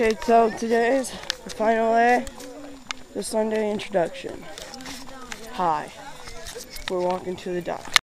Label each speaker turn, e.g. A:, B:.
A: Okay, so today's the final day, the Sunday introduction. Hi, we're walking to the dock.